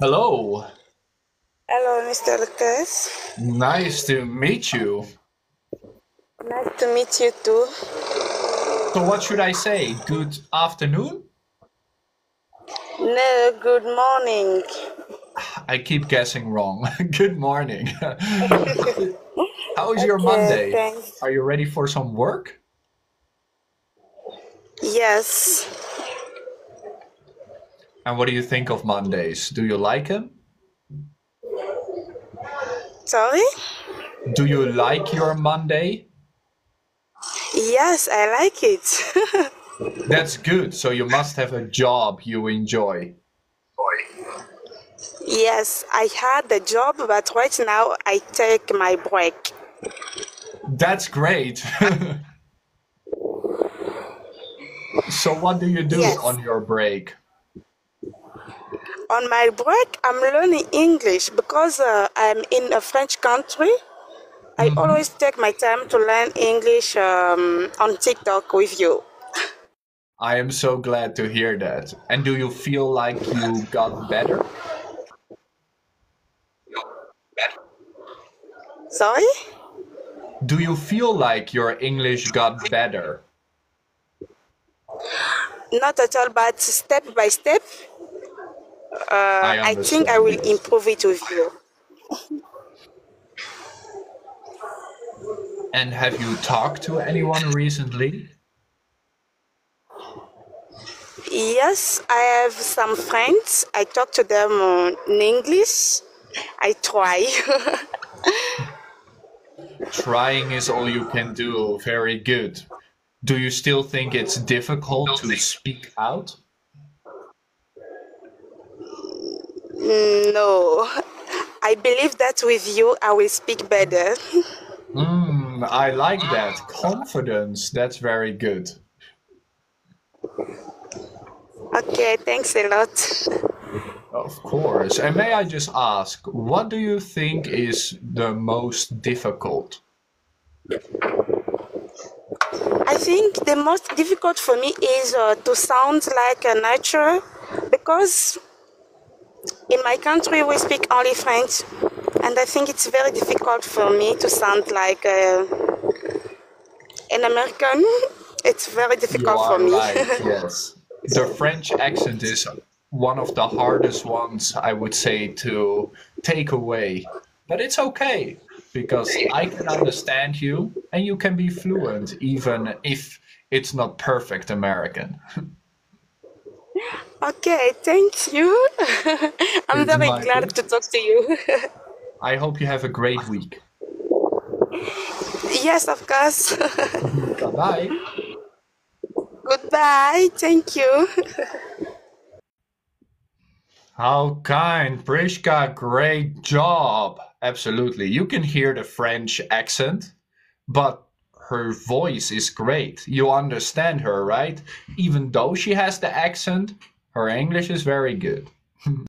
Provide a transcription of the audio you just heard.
Hello, Hello, Mr. Lucas. nice to meet you. Nice to meet you too. So, what should I say? Good afternoon? No, good morning. I keep guessing wrong. Good morning. How is your Monday? thanks. Are you ready for some work? Yes. And what do you think of Mondays? Do you like them? Sorry? Do you like your Monday? Yes, I like it. That's good. So, you must have a job you enjoy. yes, I had the job, but right now I take my break. That's great. so, what do you do Yes. on your break? On my break, I'm learning English because uh, I'm in a French country. I always take my time to learn English um, on TikTok with you. I am so glad to hear that. And do you feel like you got better? Sorry? Do you feel like your English got better? Not at all, but step by step, I I think I will improve it with you. And have you talked to anyone recently? Yes, I have some friends. I talk to them uh, in English. I try. Trying is all you can do. Very good. Do you still think it's difficult to speak out? No, I believe that with you I will speak better. Mm, I like that. Confidence. That's very good. Okay, thanks a lot. Of course. And may I just ask, what do you think is the most difficult? I think the most difficult for me is uh, to sound like a natural because in my country we speak only French, and I think it's very difficult for me to sound like uh, an American. It's very difficult for me. right, yes. The French accent is one of the hardest ones, I would say, to take away. But it's okay, because I can understand you and you can be fluent, even if it's not perfect American. okay, thank you. I'm It's very glad to talk to you. I hope you have a great week. yes, of course. Bye bye. Goodbye. Thank you. How kind, Prishka, great job. Absolutely. You can hear the French accent, but her voice is great. You understand her, right? Even though she has the accent, her English is very good.